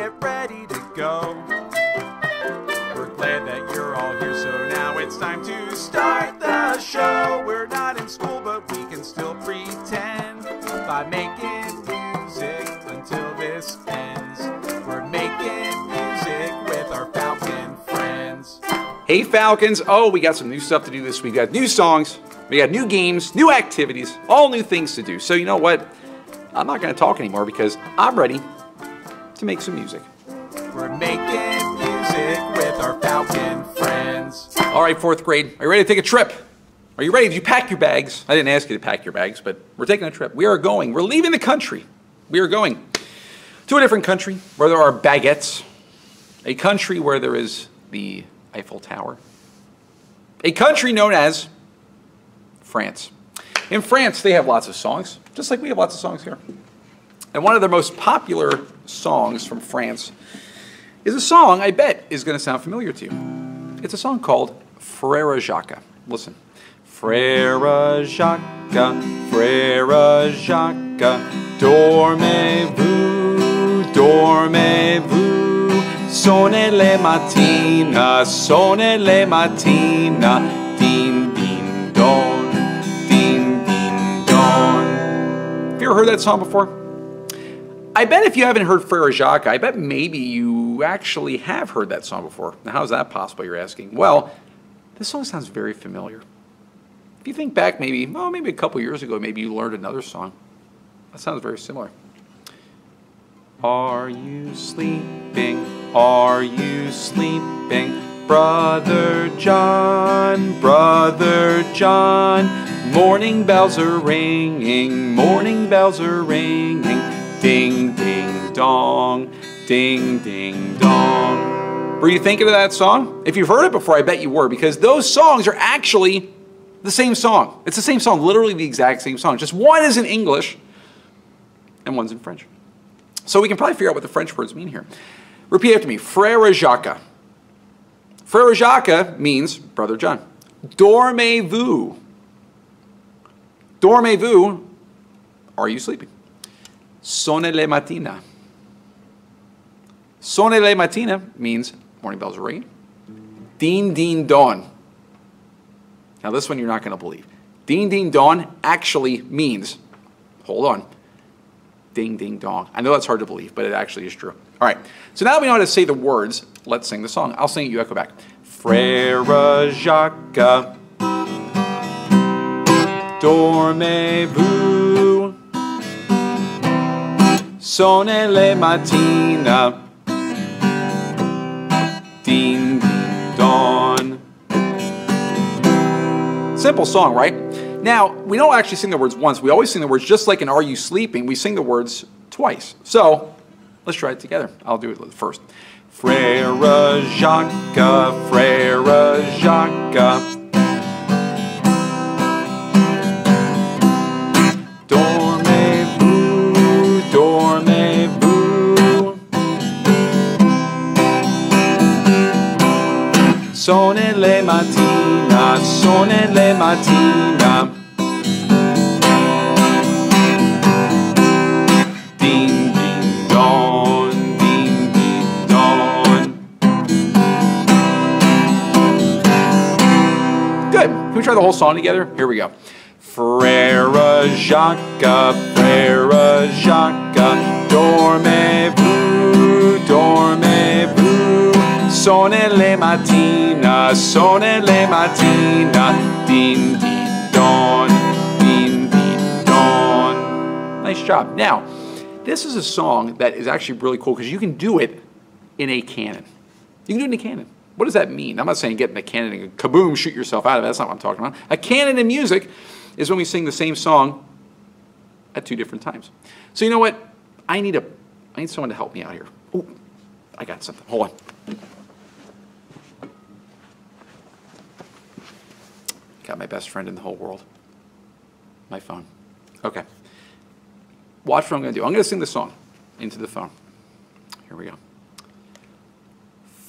get ready to go. We're glad that you're all here, so now it's time to start the show. We're not in school, but we can still pretend by making music until this ends. We're making music with our Falcon friends. Hey Falcons! Oh, we got some new stuff to do this week. We got new songs, we got new games, new activities, all new things to do. So you know what? I'm not going to talk anymore because I'm ready to make some music. We're making music with our Falcon friends. All right, fourth grade, are you ready to take a trip? Are you ready? Did you pack your bags? I didn't ask you to pack your bags, but we're taking a trip. We are going. We're leaving the country. We are going to a different country where there are baguettes, a country where there is the Eiffel Tower, a country known as France. In France, they have lots of songs, just like we have lots of songs here. And one of their most popular songs from France is a song I bet is going to sound familiar to you. It's a song called Frère Jacques. Listen. Frère Jacques, Frère Jacques, dormez-vous, dormez-vous, sonnez les matines, sonnez les matines, din din don, din din don. Have you ever heard that song before? I bet if you haven't heard Frère Jacques, I bet maybe you actually have heard that song before. Now, how is that possible, you're asking? Well, this song sounds very familiar. If you think back maybe, oh, maybe a couple years ago, maybe you learned another song. That sounds very similar. Are you sleeping? Are you sleeping? Brother John, Brother John. Morning bells are ringing, morning bells are ringing. Ding, ding, dong, ding, ding, dong. Were you thinking of that song? If you've heard it before, I bet you were, because those songs are actually the same song. It's the same song, literally the exact same song. Just one is in English and one's in French. So we can probably figure out what the French words mean here. Repeat after me. Frère Jacques. Frère Jacques means Brother John. Dormez-vous. Dormez-vous. Are you sleeping? Sonnez le matines. Sonnez le matines means morning bells ring. ringing. Din din don. Now this one you're not going to believe. Ding ding dong actually means, hold on, ding ding dong. I know that's hard to believe, but it actually is true. All right, so now that we know how to say the words, let's sing the song. I'll sing it, you echo back. Frère Jacques, dormez-vous, sonnez les matines, ding ding. Simple song, right? Now, we don't actually sing the words once. We always sing the words just like in Are You Sleeping? We sing the words twice. So, let's try it together. I'll do it first. Frère Jacques, Frère Jacques. Sonnez le matines, sonnez le matines. Ding ding dong, ding ding dong. Good. Can we try the whole song together? Here we go. Frère Jacques, Frère Jacques, dormez-vous, dormez-vous. Sonnez les matines, sonnez les matines, din din don, din din don. Nice job. Now, this is a song that is actually really cool because you can do it in a canon. You can do it in a canon. What does that mean? I'm not saying get in a cannon and kaboom, shoot yourself out of it. That's not what I'm talking about. A canon in music is when we sing the same song at two different times. So you know what? I need a, I need someone to help me out here. Oh, I got something. Hold on. Got my best friend in the whole world. My phone. Okay. Watch what I'm going to do. I'm going to sing the song into the phone. Here we go.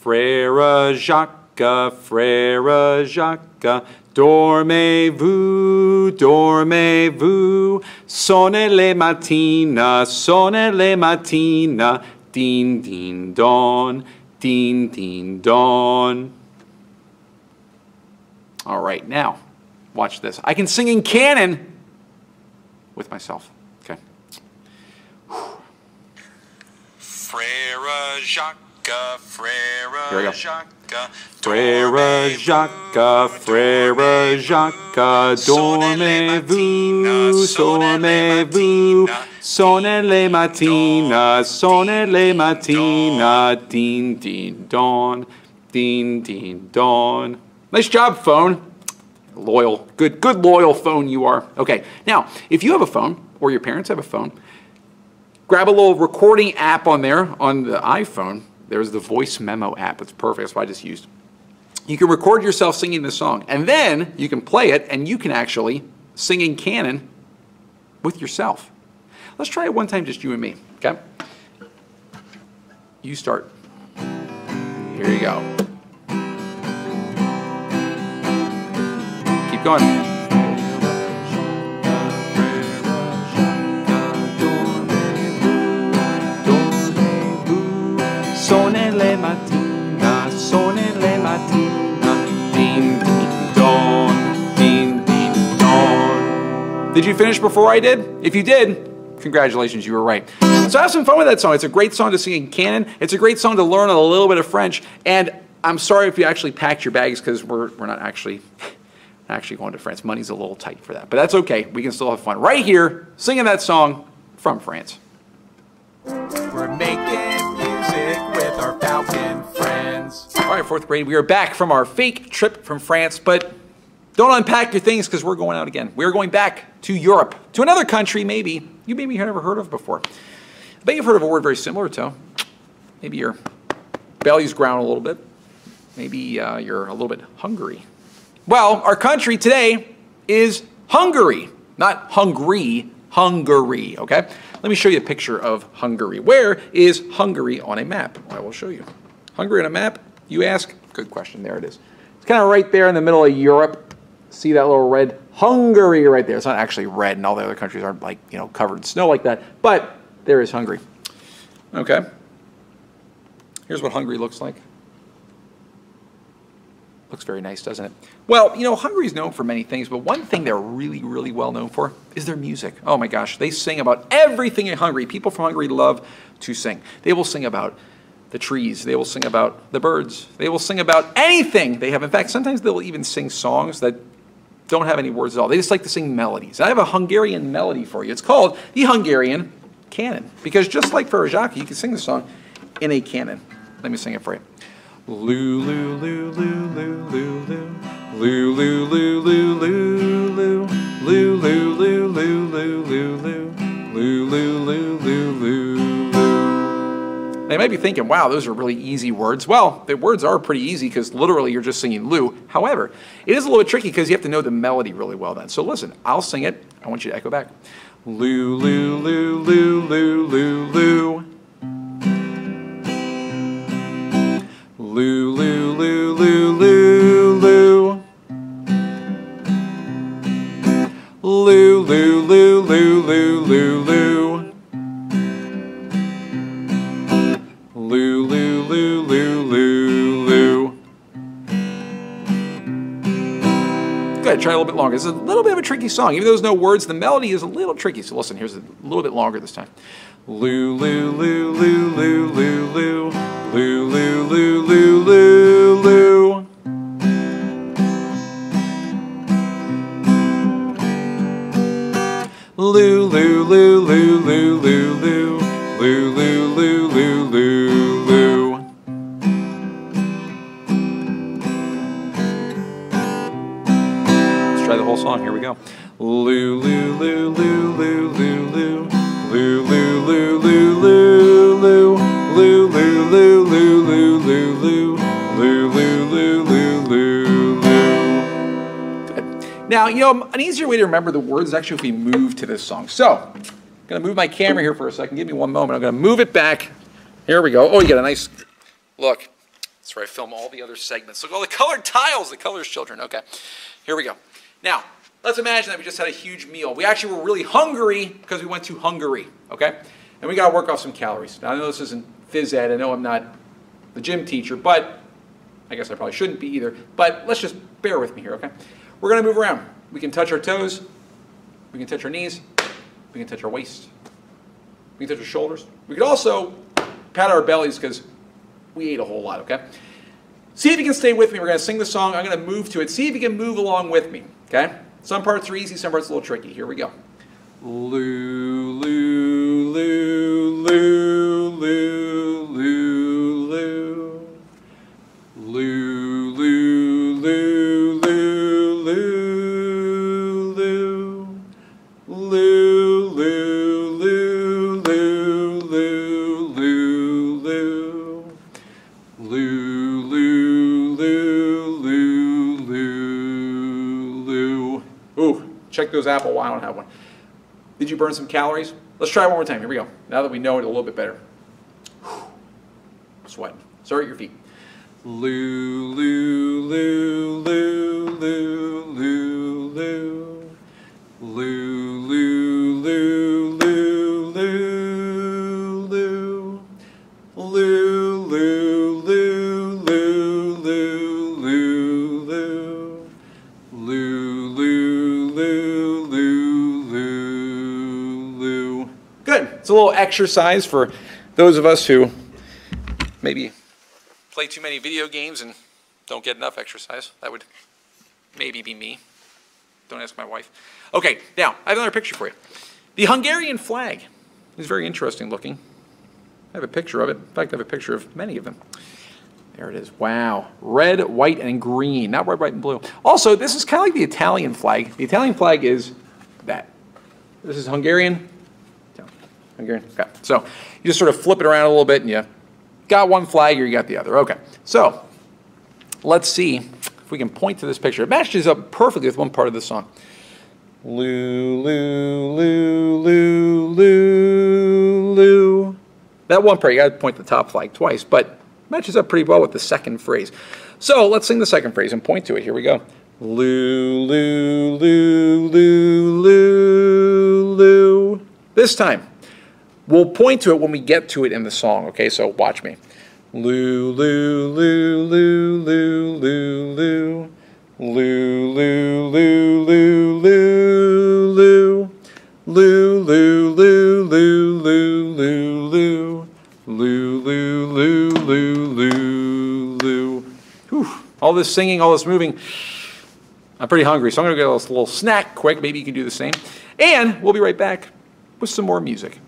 Frère Jacques, Frère Jacques, dormez-vous, dormez-vous, sonnez les matines, sonnez les matines, din Ding, ding, dawn. Ding, ding, dawn. All right, now, watch this. I can sing in canon with myself. Okay. Frere Jacques, Frere Here we go. Jacques. Frère Jacques, Frère Jacques, dormez-vous, dormez-vous, sonnez les matines, sonnez les matines, ding, ding, dawn, ding, ding, dawn. Nice job, phone. Loyal, good, good loyal phone you are. Okay, now, if you have a phone, or your parents have a phone, grab a little recording app on there on the iPhone. There's the voice memo app. It's perfect. That's what I just used. You can record yourself singing the song, and then you can play it, and you can actually sing in canon with yourself. Let's try it one time, just you and me. Okay? You start. Here you go. Keep going. Sonnez les matines, sonnez les matines, ding ding dawn, ding ding dawn. Did you finish before I did? If you did, congratulations, you were right. So have some fun with that song. It's a great song to sing in canon. It's a great song to learn a little bit of French. And I'm sorry if you actually packed your bags because we're, we're not actually actually going to France. Money's a little tight for that, but that's okay. We can still have fun right here singing that song from France. We're making music with our Falcon friends. All right, fourth grade, we are back from our fake trip from France, but don't unpack your things because we're going out again. We're going back to Europe, to another country maybe you maybe have never heard of before. I bet you've heard of a word very similar to. Maybe your belly's ground a little bit. Maybe uh, you're a little bit hungry. Well, our country today is Hungary, not Hungary, Hungary, okay? Let me show you a picture of Hungary. Where is Hungary on a map? I will show you. Hungary on a map, you ask? Good question, there it is. It's kind of right there in the middle of Europe. See that little red Hungary right there. It's not actually red, and all the other countries aren't like, you know, covered in snow like that, but there is Hungary. Okay. Here's what Hungary looks like. Looks very nice, doesn't it? Well, you know, Hungary is known for many things, but one thing they're really, really well known for is their music. Oh my gosh, they sing about everything in Hungary. People from Hungary love to sing. They will sing about the trees. They will sing about the birds. They will sing about anything they have. In fact, sometimes they'll even sing songs that don't have any words at all. They just like to sing melodies. I have a Hungarian melody for you. It's called the Hungarian Canon. Because just like for you can sing the song in a canon. Let me sing it for you. Lou, lou, lou, lou, lou, lou, lou. Lou, lou, lou, lou, lou, lou. Lou, lou. They might be thinking, wow, those are really easy words. Well, the words are pretty easy because literally you're just singing Lou. However, it is a little bit tricky because you have to know the melody really well then. So listen, I'll sing it. I want you to echo back. Lou, lou, lou, lou. Song. Even though there's no words, the melody is a little tricky. So listen, here's a little bit longer this time. Lou, lou, lou, lou, lou. Lou, lou, lou, lou, lou, lou. Lou, lou, lou, lou, lou, lou, lou. Lou, lou, lou, lou, lou, go. Lou, lou, lou, lou, lou, lou, lou. Lou, lou, lou, lou, lou, lou. Now, you know, an easier way to remember the words is actually if we move to this song. So, I'm going to move my camera here for a second. Give me one moment. I'm going to move it back. Here we go. Oh, you got a nice look. That's where I film all the other segments. Look, all the colored tiles, the colors children. Okay, here we go. Now, let's imagine that we just had a huge meal. We actually were really hungry because we went to Hungary, okay? And we got to work off some calories. Now, I know this isn't phys ed. I know I'm not the gym teacher, but I guess I probably shouldn't be either. But let's just bear with me here, okay? We're going to move around. We can touch our toes. We can touch our knees. We can touch our waist. We can touch our shoulders. We could also pat our bellies because we ate a whole lot, okay? See if you can stay with me. We're going to sing the song. I'm going to move to it. See if you can move along with me, okay? Some parts are easy, some parts a little tricky. Here we go. Lou, lou, lou, lou, Those apple. I don't have one. Did you burn some calories? Let's try one more time. Here we go. Now that we know it a little bit better. Little exercise for those of us who maybe play too many video games and don't get enough exercise. That would maybe be me. Don't ask my wife. Okay, now I have another picture for you. The Hungarian flag is very interesting looking. I have a picture of it. In fact, I have a picture of many of them. There it is. Wow. Red, white, and green. Not red, white, and blue. Also, this is kind of like the Italian flag. The Italian flag is that. This is Hungarian. Okay. So you just sort of flip it around a little bit and you got one flag or you got the other. Okay. So let's see if we can point to this picture. It matches up perfectly with one part of the song. Lou, lou, lou, lou, lou, lou. That one part, you got to point the top flag twice, but matches up pretty well with the second phrase. So let's sing the second phrase and point to it. Here we go. Lou, lou, lou, lou, lou, lou. This time, we'll point to it when we get to it in the song, okay? So watch me. Lou, lou, lou, lou, lou, lou, lou. Lou, lou, lou, lou, lou, lou. Lou, lou, lou, lou, lou, lou, lou. Lou, lou, lou, lou, lou, lou. Whew. All this singing, all this moving. I'm pretty hungry, so I'm going to get a little snack quick. Maybe you can do the same. And we'll be right back with some more music.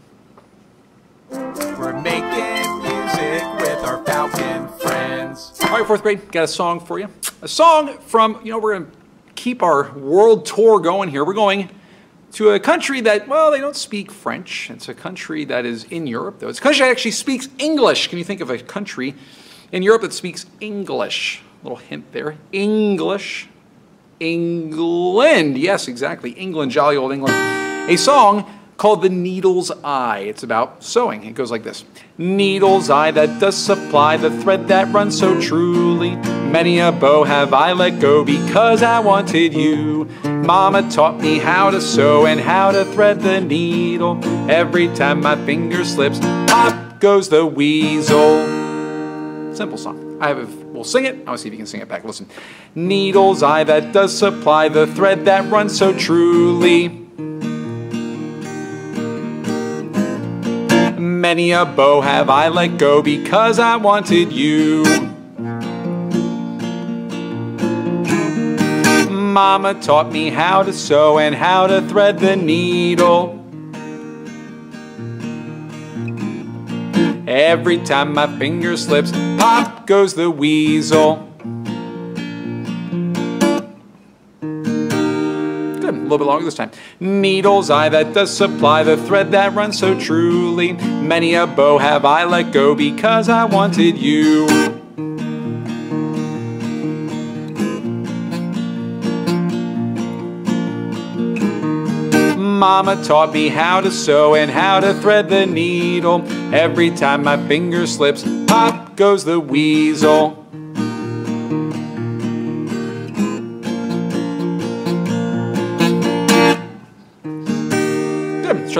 Fourth grade, got a song for you. A song from, you know, we're going to keep our world tour going here. We're going to a country that, well, they don't speak French. It's a country that is in Europe, though. It's a country that actually speaks English. Can you think of a country in Europe that speaks English? A little hint there. English. England. Yes, exactly. England, jolly old England. A song called The Needle's Eye. It's about sewing. It goes like this Needle's eye that does supply the thread that runs so truly. Many a beau have I let go because I wanted you. Mama taught me how to sew and how to thread the needle. Every time my finger slips, pop goes the weasel. Simple song. I have a, we'll sing it. I want to see if you can sing it back. Listen. Needle's eye that does supply the thread that runs so truly. Many a beau have I let go because I wanted you. Mama taught me how to sew and how to thread the needle. Every time my finger slips, pop goes the weasel. Little bit longer this time. Needle's eye that does supply the thread that runs so truly. Many a beau have I let go because I wanted you. Mama taught me how to sew and how to thread the needle. Every time my finger slips, pop goes the weasel.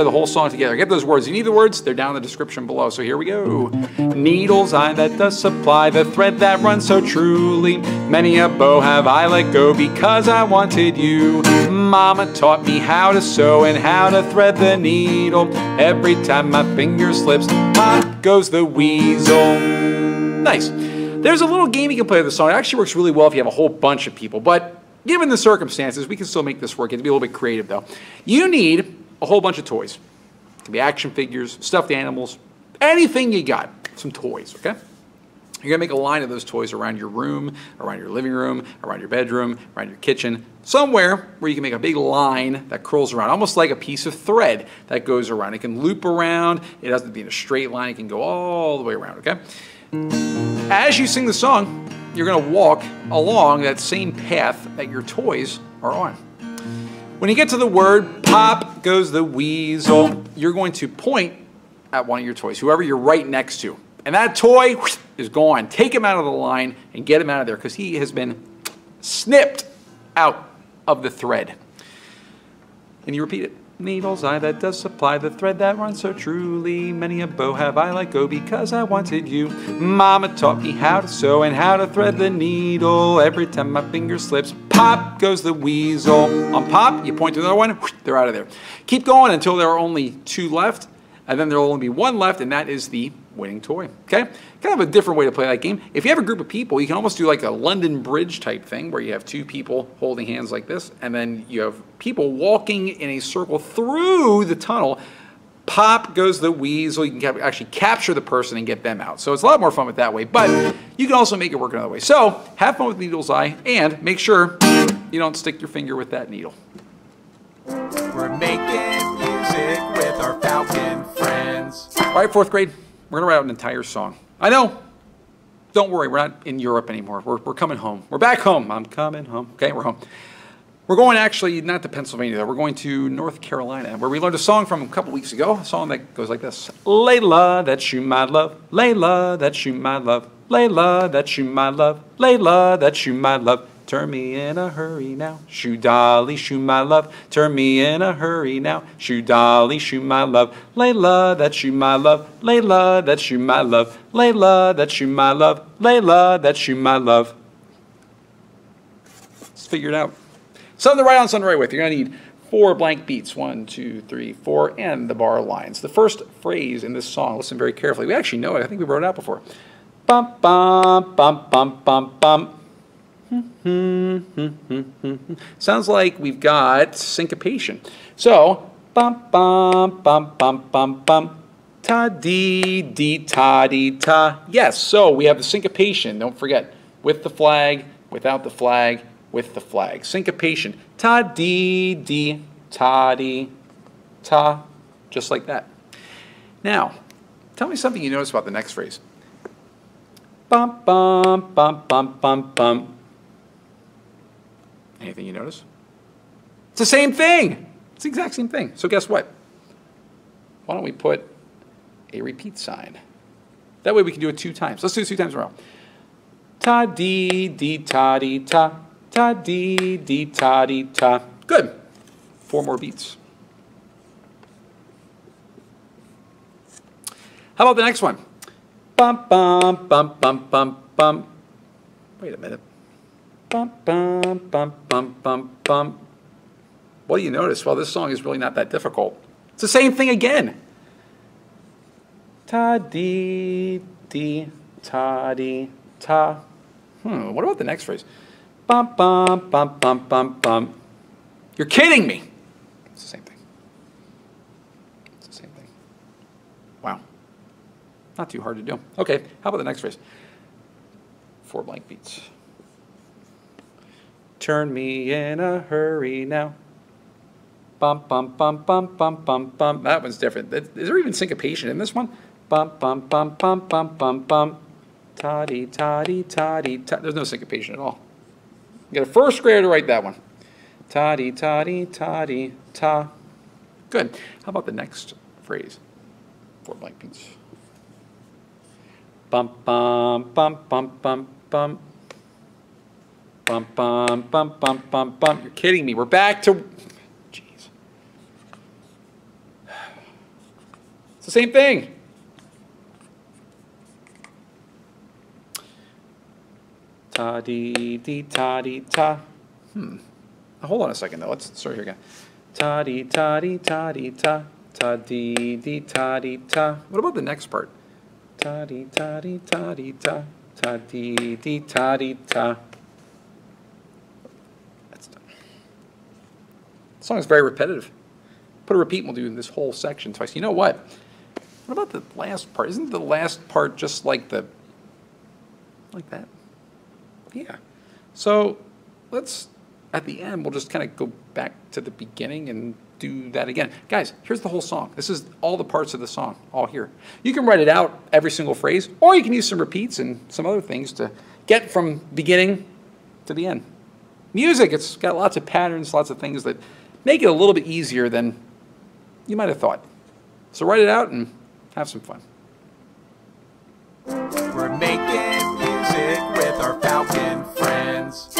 The whole song together. Get those words. You need the words? They're down in the description below. So here we go. Needle's eye that does supply the thread that runs so truly. Many a beau have I let go because I wanted you. Mama taught me how to sew and how to thread the needle. Every time my finger slips, pop goes the weasel. Nice. There's a little game you can play with the song. It actually works really well if you have a whole bunch of people, but given the circumstances, we can still make this work. You have be a little bit creative though. You need a whole bunch of toys. It can be action figures, stuffed animals, anything you got. Some toys, okay? You're gonna make a line of those toys around your room, around your living room, around your bedroom, around your kitchen, somewhere where you can make a big line that curls around, almost like a piece of thread that goes around. It can loop around, it doesn't be in a straight line, it can go all the way around, okay? As you sing the song, you're gonna walk along that same path that your toys are on. When you get to the word pop goes the weasel, you're going to point at one of your toys, whoever you're right next to. And that toy is gone. Take him out of the line and get him out of there because he has been snipped out of the thread. And you repeat it. Needle's eye that does supply the thread that runs so truly. Many a beau have I let go because I wanted you. Mama taught me how to sew and how to thread the needle. Every time my finger slips, pop goes the weasel. On pop, you point to another one, they're out of there. Keep going until there are only two left, and then there will only be one left, and that is the winning toy. Okay? Kind of a different way to play that game. If you have a group of people, you can almost do like a London Bridge type thing where you have two people holding hands like this, and then you have people walking in a circle through the tunnel. Pop goes the weasel. You can actually capture the person and get them out. So it's a lot more fun with that way, but you can also make it work another way. So have fun with Needle's Eye and make sure you don't stick your finger with that needle. We're making music with our Falcon friends. All right, fourth grade, we're going to write out an entire song. I know. Don't worry, we're not in Europe anymore. We're, we're coming home. We're back home. I'm coming home. Okay, we're home. We're going actually not to Pennsylvania though. We're going to North Carolina, where we learned a song from a couple weeks ago. A song that goes like this: Leila, that's you, my love. Leila, that's you, my love. Leila, that's you, my love. Leila, that's you, my love. Turn me in a hurry now. Shoo dolly, shoo my love. Turn me in a hurry now. Shoo dolly, shoo my love. Leila, that's you, my love. Leila, that's you, my love. Leila, that's you, my love. Leila, that's you, my love. Let's figure it out. Something to write on, something to write with. You're going to need four blank beats. One, two, three, four, and the bar lines. The first phrase in this song, listen very carefully. We actually know it. I think we wrote it out before. Bum, bum, bum, bum, bum, bum. Sounds like we've got syncopation. So, bum, bum, bum, bum, bum, bum. Ta dee dee ta dee ta. Yes, so we have the syncopation, don't forget, with the flag, without the flag, with the flag. Syncopation. Ta dee dee ta dee ta. Just like that. Now, tell me something you notice about the next phrase. Bum bum bum bum bum bum. Anything you notice? It's the same thing. It's the exact same thing. So guess what? Why don't we put a repeat sign? That way we can do it two times. Let's do it two times in a row. Ta dee dee ta dee ta. Ta dee dee ta dee ta. Good. Four more beats. How about the next one? Bum bum bum bum bum bum. Wait a minute. Bum bum bum bum bum bum. What do you notice? Well, this song is really not that difficult. It's the same thing again. Ta dee dee ta dee ta. Hmm, what about the next phrase? Bum bum bum bum bum bum. You're kidding me. It's the same thing. It's the same thing. Wow. Not too hard to do. Okay, how about the next phrase? Four blank beats. Turn me in a hurry now. Bum bum bum bum bum bum bum. That one's different. Is there even syncopation in this one? Bum bum bum bum bum bum bum. Toddy toddy toddy. There's no syncopation at all. You got a first grader to write that one. Toddy toddy toddy ta. Good. How about the next phrase? Four blank beats. Bum bum bum bum bum bum. Bum bum bum bum bum bum. You're kidding me. We're back to. Jeez. It's the same thing. Ta dee dee ta dee ta. Hmm. Hold on a second though. Let's start here again. Ta dee ta dee ta dee ta. Ta dee dee ta dee ta. What about the next part? Ta dee ta dee ta dee ta. Ta dee dee ta dee ta. That's The song is very repetitive. Put a repeat and we'll do this whole section twice. You know what? What about the last part? Isn't the last part just like the like that? Yeah. So let's, at the end, we'll just kind of go back to the beginning and do that again. Guys, here's the whole song. This is all the parts of the song, all here. You can write it out, every single phrase, or you can use some repeats and some other things to get from beginning to the end. Music, it's got lots of patterns, lots of things that make it a little bit easier than you might have thought. So write it out and have some fun. We're making music with our Falcon friends.